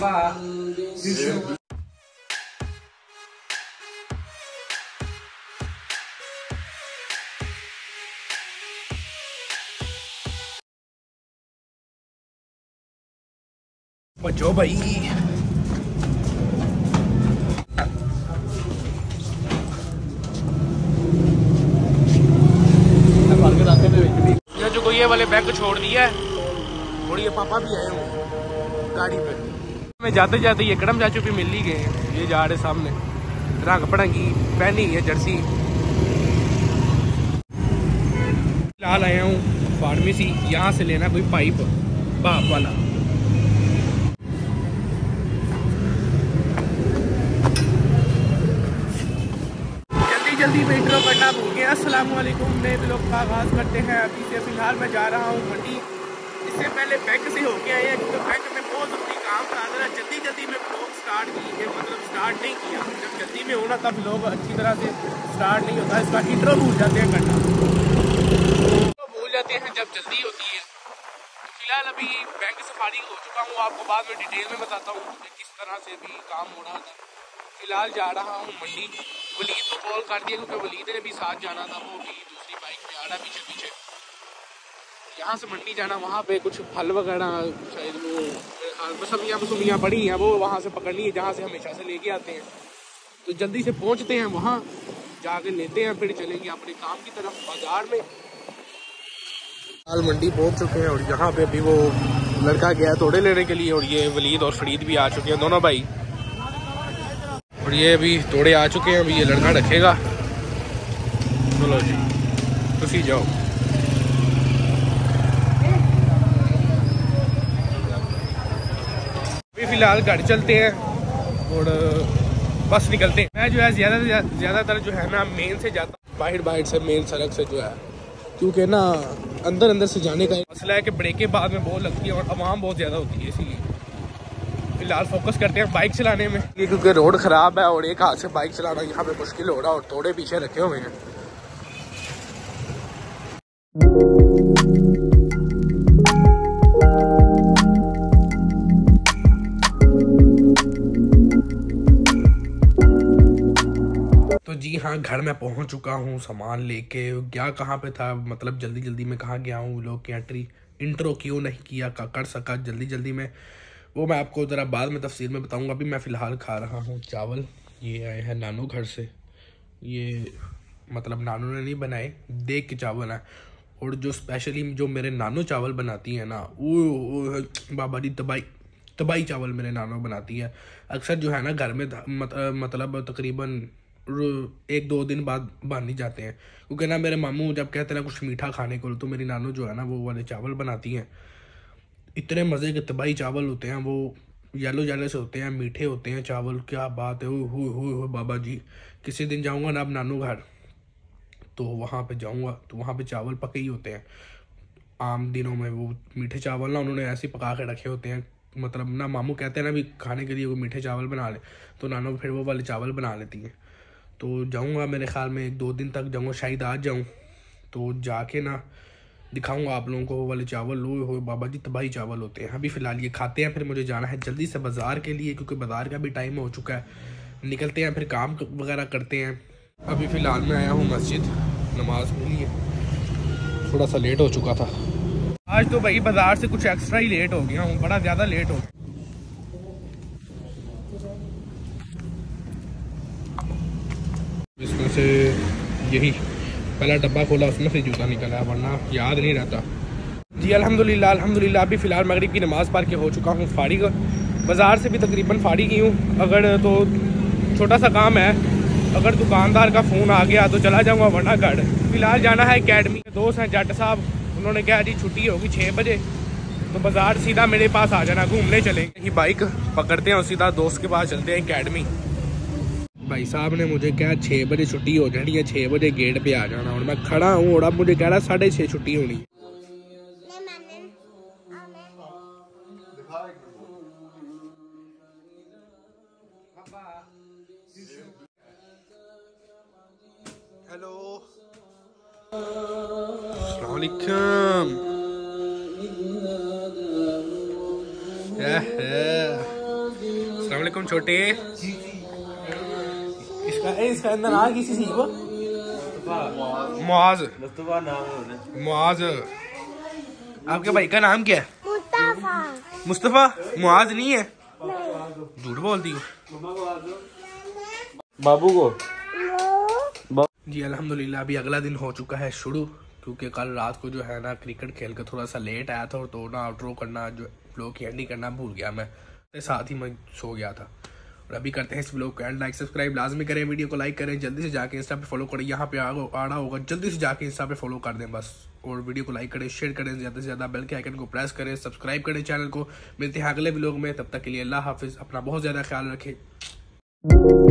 बाबा बचो भाई। ये वाले बैग छोड़ दिया है और ये पापा भी आए हो गाड़ी पे। मैं जाते जाते ये कदम चाचू भी मिल ही गए ये जा रहे सामने। रंग पड़ंगी, पहनी है जर्सी। फ़िलहाल आया हूँ फार्मेसी, यहाँ से लेना कोई पाइप भाप वाला। में करना भूल गया वालेकुम नए ब्लॉग का आगाज़ करते हैं। अभी से फ़िलहाल मैं जा रहा हूँ मंडी। इससे पहले बैंक से होके आए हैं क्योंकि बैंक में बहुत ज़रूरी काम था। ज़रा जल्दी जल्दी में ब्लॉग स्टार्ट किए मतलब स्टार्ट नहीं किया। जब जल्दी में होना, तब लोग अच्छी तरह से स्टार्ट नहीं होता। इसका इंट्रो भूल जाते हैं करना। तो भूल जाते हैं जब जल्दी होती है। तो फ़िलहाल अभी बैंक से फारिग हो चुका हूँ। आपको बाद में डिटेल में बताता हूँ कि किस तरह से अभी काम हो रहा था। फ़िलहाल जा रहा हूँ मंडी वलीद को कॉल कर दिया, क्योंकि वलीद ने भी साथ जाना था, वो भी दूसरी बाइक पे आ रहा पीछे पीछे। यहाँ से मंडी जाना, वहाँ पे कुछ फल वगैरह, शायद वो मेरे ख्याल में पड़ी हैं, वो वहाँ से पकड़नी है जहाँ से हमेशा से लेके आते हैं। तो जल्दी से पहुँचते हैं वहाँ, जाके लेते हैं, फिर चलेंगे अपने काम की तरफ़, बाज़ार में। मंडी पहुँच चुके हैं, और यहाँ पे अभी वो लड़का गया है तोड़े लेने के लिए, और ये वलीद और फरीद भी आ चुके हैं, दोनों भाई। और ये अभी तोड़े आ चुके हैं, अभी ये लड़का रखेगा। चलो जी तुसी जाओ। फ़िलहाल घर चलते हैं और बस निकलते हैं। मैं जो है ज़्यादा से ज़्यादातर जो है ना मेन से जाता हूँ। बाहर बाहर से मेन सड़क से जो है। क्योंकि ना अंदर अंदर से जाने का मसला है कि ब्रेकें बाद में बहुत लगती है और आवाम बहुत ज़्यादा होती है इसीलिए। फ़िलहाल फोकस करते हैं बाइक चलाने में। क्योंकि रोड ख़राब है और एक हाथ से बाइक चलाना यहाँ पे मुश्किल हो रहा है और थोड़े पीछे रखे हुए हैं। हाँ घर में पहुँच चुका हूँ सामान लेके क्या कहाँ पे था? मतलब जल्दी जल्दी में कहाँ गया हूँ? लोग की एंट्री इंट्रो क्यों नहीं किया? का कर सका? जल्दी जल्दी में वो मैं आपको ज़रा बाद में तफसील में बताऊँगा। अभी मैं फ़िलहाल खा रहा हूँ चावल। ये आए हैं नानू घर से। ये मतलब नानू ने नहीं बनाए देख के चावल हैं। और जो स्पेशली जो मेरे नानू चावल बनाती है ना वो बाबा जी तबाही तबाही चावल मेरे नानू बनाती है। अक्सर जो है ना घर में मत, मतलब तकरीबन एक दो दिन बाद बन ही जाते हैं। क्योंकि ना मेरे मामू जब कहते हैं ना, कुछ मीठा खाने को तो मेरी नानू जो है ना, वो वाले चावल बनाती हैं। इतने मज़े के तबाही चावल होते हैं, वो येलो येलो से होते हैं, मीठे होते हैं चावल, क्या बात है हो हो हो बाबा जी। किसी दिन जाऊँगा ना अब नानू घर तो वहाँ पे जाऊँगा तो वहाँ पे चावल पके ही होते हैं। आम दिनों में वो मीठे चावल ना उन्होंने ऐसे पका के रखे होते हैं। मतलब ना मामू कहते हैं ना भी खाने के लिए वो मीठे चावल बना ले। तो नानू फिर वो वाले चावल बना लेती हैं। तो जाऊँगा मेरे ख्याल में एक दो दिन तक जाऊँगा, शायद आज जाऊँ। तो जाके ना दिखाऊँगा आप लोगों को वो वाले चावल लो हो बाबा जी तबाही चावल होते हैं। अभी फ़िलहाल ये खाते हैं, फिर मुझे जाना है जल्दी से बाज़ार के लिए, क्योंकि बाज़ार का भी टाइम हो चुका है। निकलते हैं, फिर काम वगैरह करते हैं। अभी फ़िलहाल मैं आया हूँ मस्जिद, नमाज़ के लिए थोड़ा सा लेट हो चुका था। आज तो भाई बाज़ार से कुछ एक्स्ट्रा ही लेट हो गया हूँ, बड़ा ज़्यादा लेट हो गया इसमें से यही। पहला डब्बा खोला, उसमें से जूता निकला, वरना याद नहीं रहता। जी, अल्हम्दुलिल्लाह अल्हम्दुलिल्लाह, अभी फ़िलहाल मगरिब की नमाज़ पढ़ के हो चुका हूँ फारिग बाज़ार से भी तकरीबन फारिग ही हूँ। अगर तो छोटा सा काम है, अगर दुकानदार का फ़ोन आ गया तो चला जाऊँगा, वरना घर। फ़िलहाल जाना है अकेडमी के दोस्त हैं, जट साहब। उन्होंने कहा, जी, छुट्टी होगी छः बजे तो बाज़ार सीधा मेरे पास आ जाना, घूमने चलेंगे। बाइक पकड़ते हैं और सीधा दोस्त के पास चलते हैं अकेडमी भाई साहब ने मुझे कहा छः बजे छुट्टी हो जानी है छः बजे गेट पे आ जाना और मैं खड़ा हूँ और अब मुझे कह रहा साढ़े छः छुट्टी होनी है। हेलो। अस्सलाम वालेकुम छोटे। इसका ए, इसका अंदर नाम किसी सी को। मुआज। मुआज। आपके भाई का नाम क्या है? मुस्तफ़ा। मुस्तफ़ा? मुआज नहीं है? झूठ बोलती हो। बाबू को? जी अल्हम्दुलिल्लाह अभी अगला दिन हो चुका है शुरू क्योंकि कल रात को जो है ना क्रिकेट खेल कर थोड़ा सा लेट आया था और तोड़ना ना आउटरो करना जो ब्लॉग की एंडिंग करना भूल गया मैं। तो साथ ही मैं सो गया था। और अभी करते हैं इस ब्लॉग को एंड लाइक सब्सक्राइब लाजमी करें, वीडियो को लाइक करें, जल्दी से जाके इंस्टा पे फॉलो करें, यहाँ पे आना होगा, जल्दी से जाके इंस्टा पे फॉलो कर दें बस। और वीडियो को लाइक करें शेयर करें, ज़्यादा से ज़्यादा बेल के आइकन को प्रेस करें सब्सक्राइब करें चैनल को। मिलते हैं अगले ब्लॉग में, तब तक के लिए अल्लाह हाफिज़, अपना बहुत ज़्यादा ख्याल रखें।